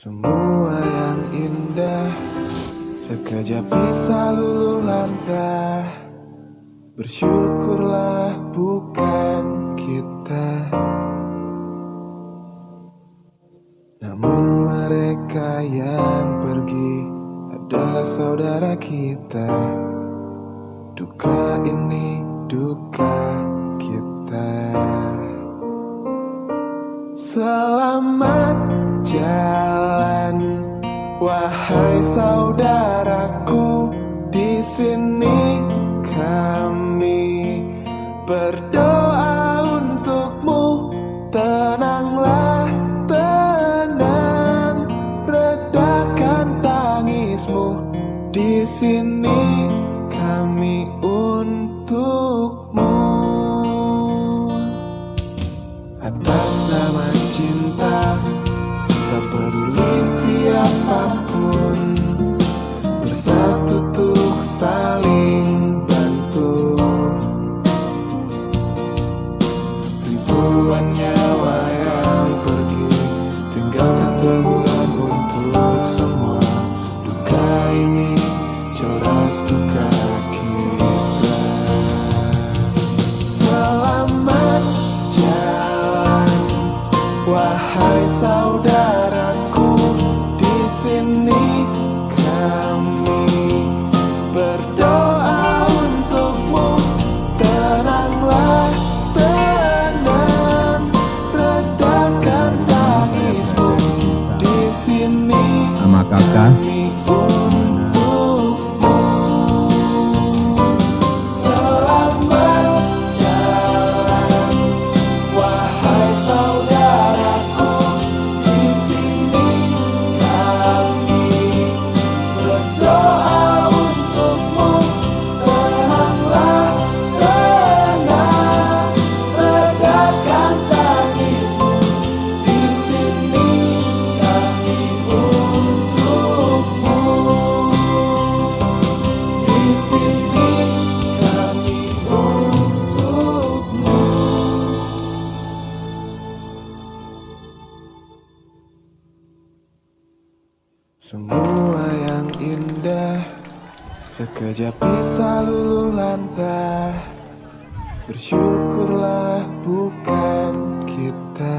Semua yang indah Sekejap bisa luluh lantah Bersyukurlah bukan kita. Namun mereka yang pergi Adalah saudara kita. Duka ini duka kita. Selamat Wahai saudaraku di sini kami berdoa untukmu. Tenanglah tenang redakan tangismu. Di sini kami untukmu. Atas nama cinta tak peduli siapa pun bersatu untuk saling bantu. Ribuan nyawa yang pergi tinggalkan teguran untuk semua. Duka ini jelas duka kita. Selamat jalan wahai saudaraku Nama kakak Semua yang indah Sekejap bisa luluh lantah Bersyukurlah bukan kita?